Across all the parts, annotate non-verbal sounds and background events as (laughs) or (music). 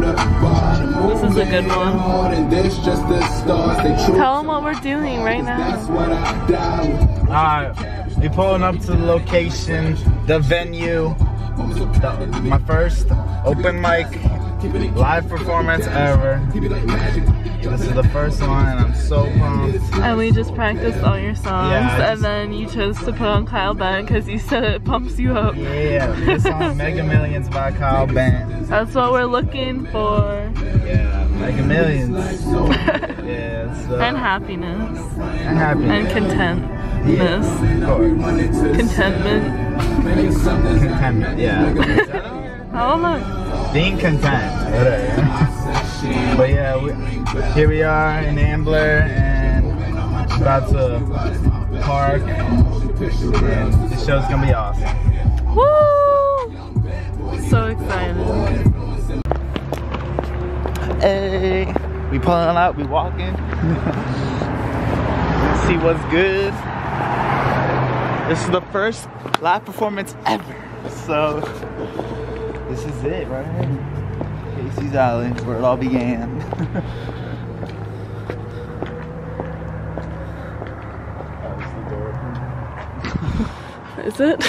This is a good one. Tell them what we're doing right now. Alright, we're pulling up to the location, the venue, the, my first open mic live performance ever. This is the first one and I'm so pumped. And we just practiced all your songs, Yeah, and then you chose to put on Kyle Bent because you said it pumps you up. Yeah, this (laughs) song Mega Millions by Kyle Bent. That's what we're looking for. Yeah, Mega Millions. Yeah, so, uh, And happiness. and happy. And contentness. Course. Contentment. Contentment, yeah. (laughs) Don't know. Being content. But yeah, we, here we are in Ambler and about to park. And this show's gonna be awesome. Woo! So excited. Hey, we pulling out, we walking. (laughs) See what's good. This is the first live performance ever. So this is it right here. Casey's Alley, where it all began. Is it?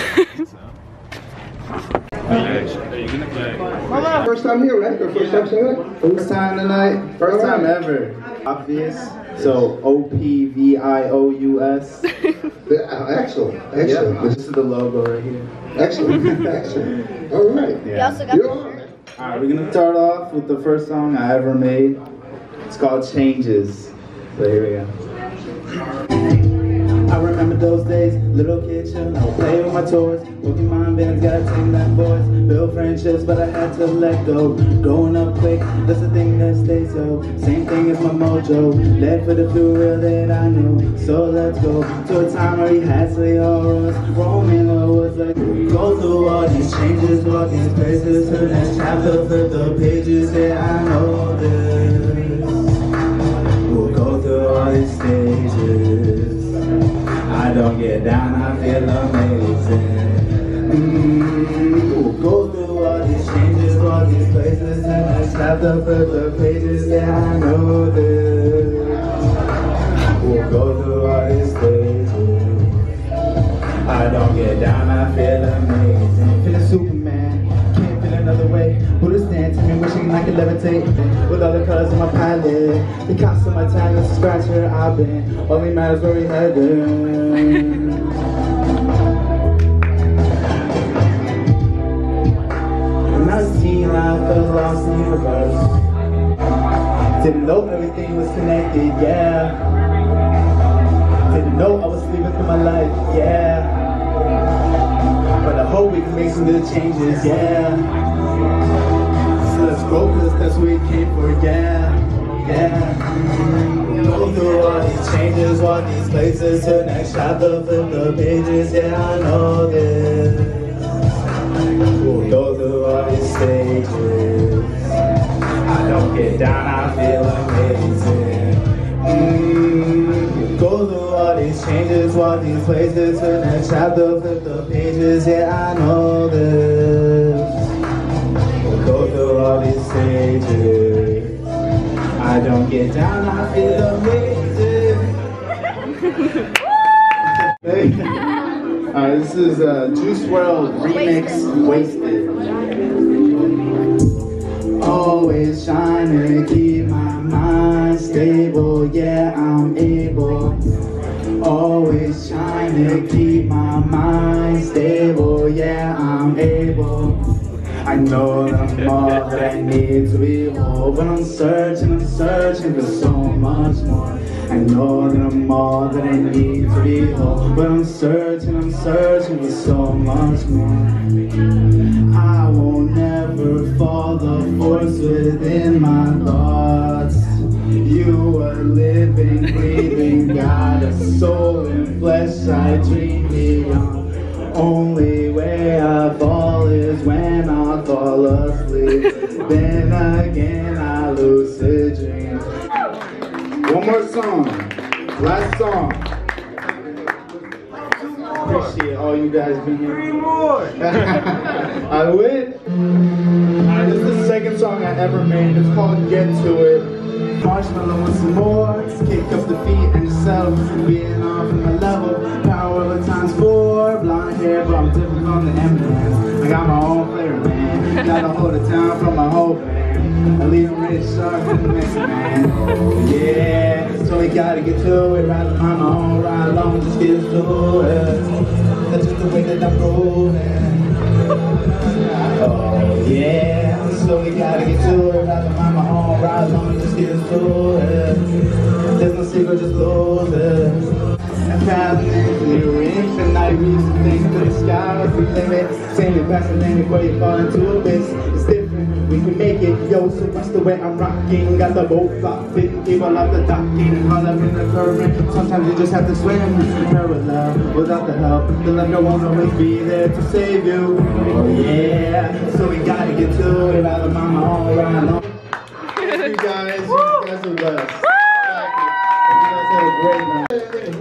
First time here, right? First time singing? First time tonight, first time ever. Opvious. So O P V I O U S. (laughs) Yeah, Excellent, Yep, excellent, this is the logo right here. excellent, (laughs) excellent. All right. Yeah. also got You're the shirt. Alright, we're gonna start off with the first song I ever made. It's called Changes. So here we go. I remember those days, little kid chillin', I would play with my toys. Pokemon bands, gotta take them boys. Build friendships, but I had to let go. Growing up quick, that's the thing that stays so. Same thing as my mojo. Led for the blue real that I know. So let's go to a time where he had all us. Roaming woods like go through all these changes, walk these places to the next chapter, flip the pages. Yeah, I know. I stop the. Yeah, I know this. We'll go through all these stages. I don't get down, I feel amazing. Feeling Superman, can't feel another way. Buddha stand to me, wishing I could levitate. With all the colors in my palette, the cost of my time is a scratch where I've been. Only matters where we headed. I felt lost universe. Didn't know everything was connected, yeah. Didn't know I was sleeping through my life, yeah. But I hope we can make some good changes, yeah. So let's go, cause that's what we came for, yeah. Yeah. Go through all these changes, all these places to next chapter, flip the pages, yeah, I know this. Stages. I don't get down, I feel amazing. Mm, go through all these changes, walk these places, turn that chapter, flip the pages, yeah, I know this. Go through all these stages. I don't get down, I feel amazing. hey. Uh, this is uh, Juice WRLD remix, Wasted. Always trying to keep my mind stable, yeah, I'm able. Always trying to keep my mind stable, yeah, I'm able. I know that I'm all that I need to be whole, but I'm searching, I'm searching for so much more. I know that I'm all that I need to be whole, but I'm searching, I'm searching for so much more. I won't never fall the force within my thoughts. You are living, breathing, got a soul and flesh I dream beyond. Only way I then again I lose lucid dream. One more song. Last song. Appreciate all you guys being here. Three more. (laughs) I win. This is the second song I ever made. It's called Get To It. Marshmallow and some more. Kick up the feet and yourself. Being off my level. Power of times four. Blonde hair, but I'm different from the M&Ms. I got my own flavor, man. Gotta hold it down from my band. I leave them rich sharp to the next man. Yeah, so we gotta get to it. Ride on my own, ride along, just get to it. That's just the way that I'm rolling. Oh yeah, so we gotta get to it. Ride on my own, ride along, just get to it. There's no secret, just lose it. And traveling through infinite reason, things to the sky the limit. It past the limit before you fall into abyss. It's different, we can make it. Yo, so what's the way I'm rocking? Got the boat flop, fitting people off the docking. Call up in the current. Sometimes you just have to swim. Her with love, without the help. The love no won't always be there to save you. Yeah, so we gotta get to it. Out of my own ride on. Thank you guys. You guys are the best. Thank you. You guys had a great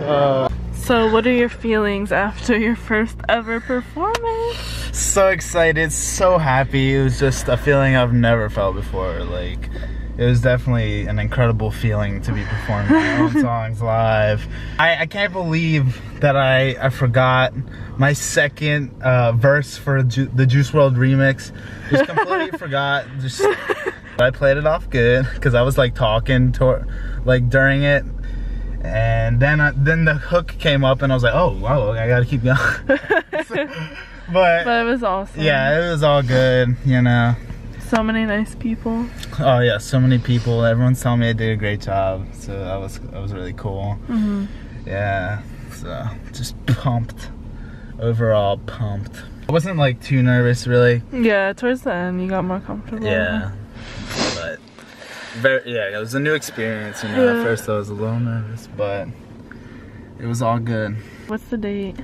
night. So, what are your feelings after your first ever performance? so excited, so happy. It was just a feeling I've never felt before. Like, it was definitely an incredible feeling to be performing my own (laughs) songs live. I, I can't believe that I, I forgot my second uh, verse for Ju- the Juice WRLD remix. Just completely (laughs) forgot. Just I played it off good because I was like talking to like during it. And then, I, then the hook came up, and I was like, "Oh, wow, I gotta keep going." (laughs) but But it was awesome. yeah, it was all good, you know. So many nice people. Oh yeah, so many people. Everyone's telling me I did a great job, so that was that was really cool. hmm Yeah, so just pumped. Overall pumped. I wasn't like too nervous really. Yeah, towards the end, you got more comfortable. Yeah, very yeah, it was a new experience. You know, Yeah. at first I was a little nervous, but it was all good. What's the date?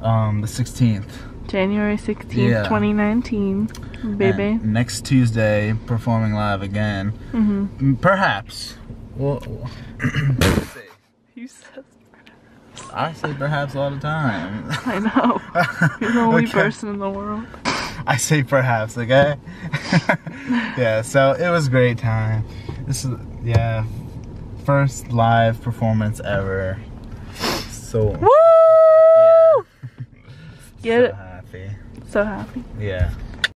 Um, the 16th. January 16th, Yeah. 2019. Baby. And next Tuesday, performing live again. hmm Mm, Perhaps. Well. (coughs) You said. I say perhaps all the time. I know. You're the only Okay. person in the world. I say perhaps, okay? (laughs) yeah, so it was a great time. This is, yeah, first live performance ever. So, Woo! (laughs) Get so it. happy. So happy. Yeah.